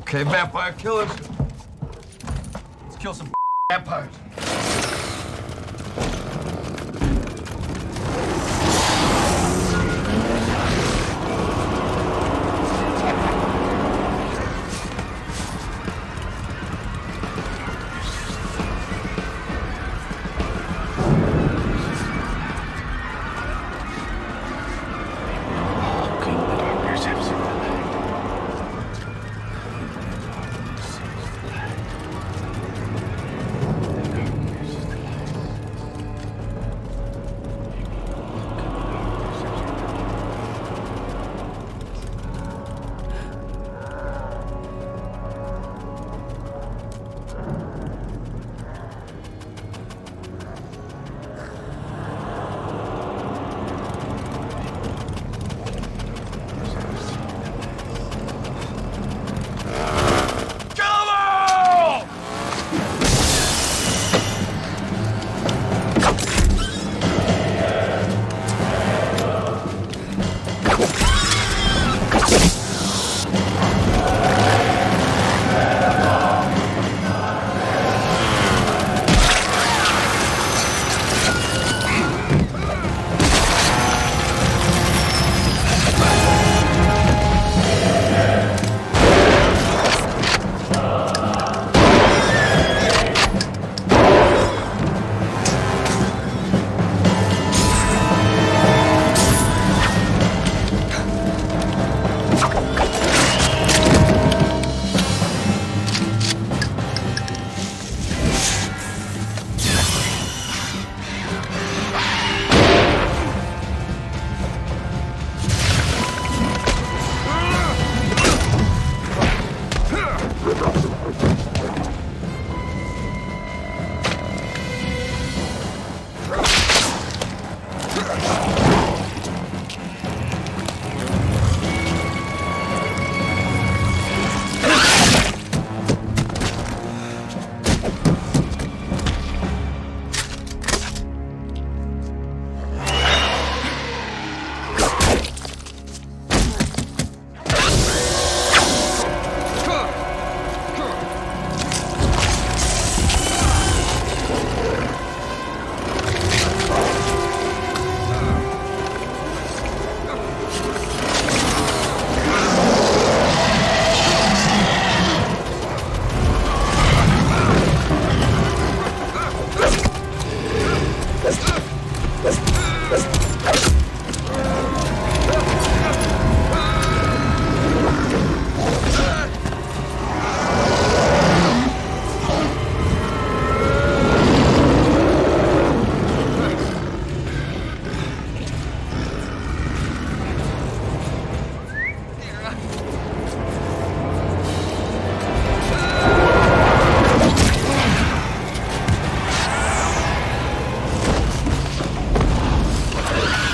Okay, vampire killers. Let's kill some vampires.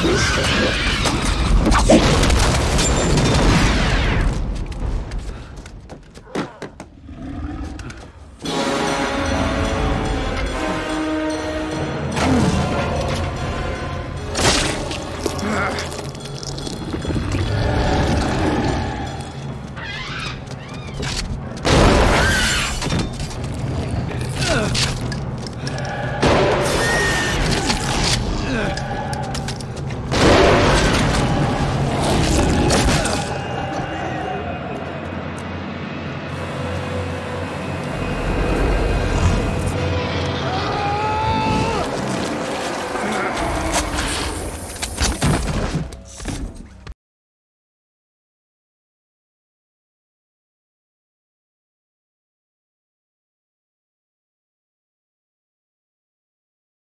Ugh.